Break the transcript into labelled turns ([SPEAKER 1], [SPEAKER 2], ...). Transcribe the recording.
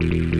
[SPEAKER 1] you